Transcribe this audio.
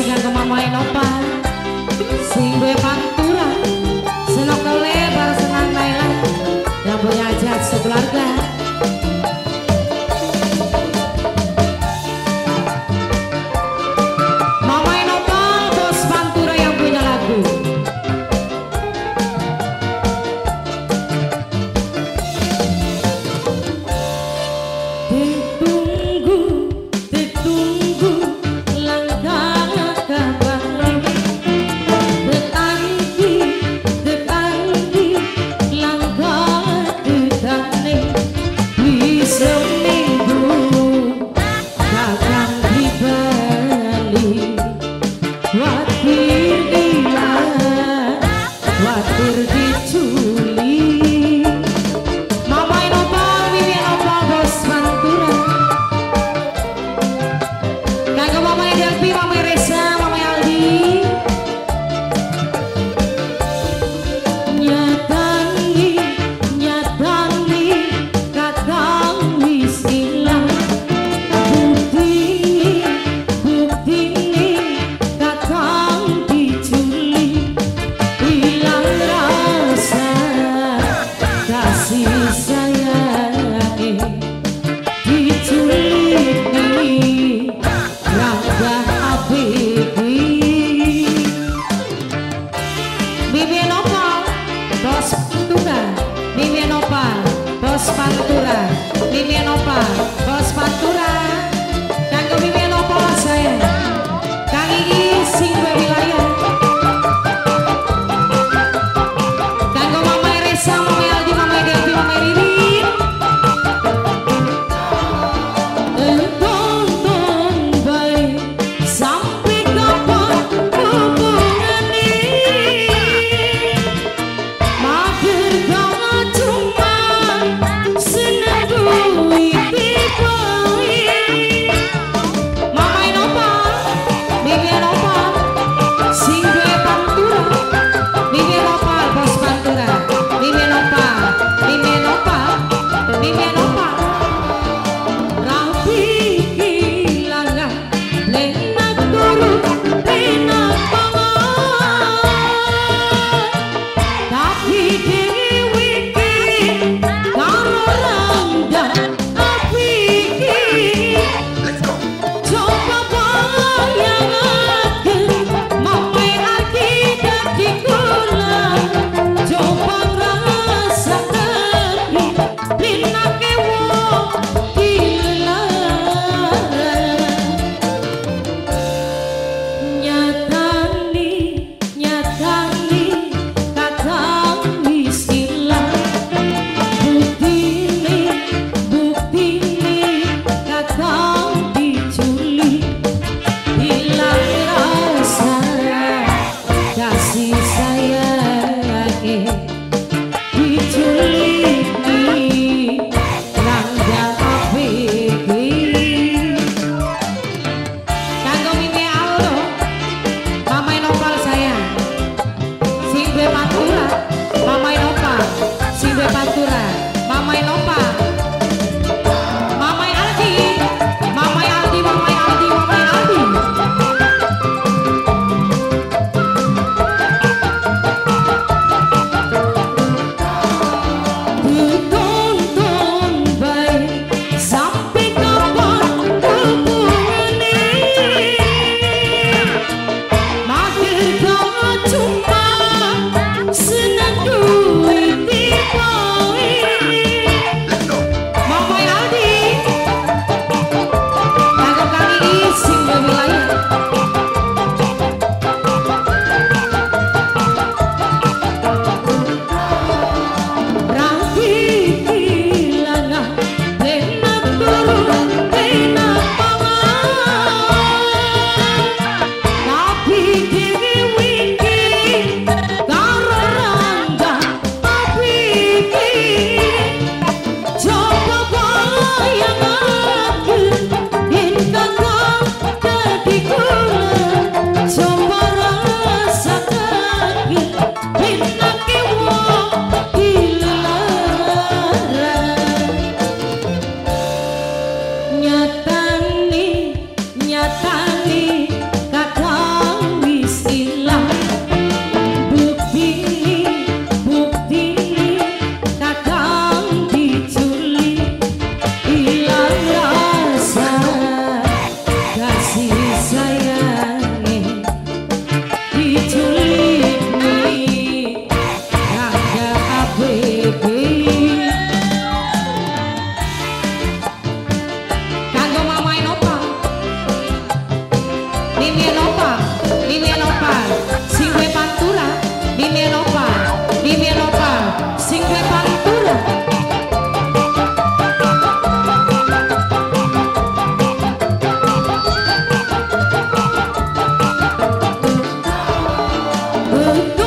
kanggo mamae nopal sing duwe pantura Watir hilang, watir Thank you.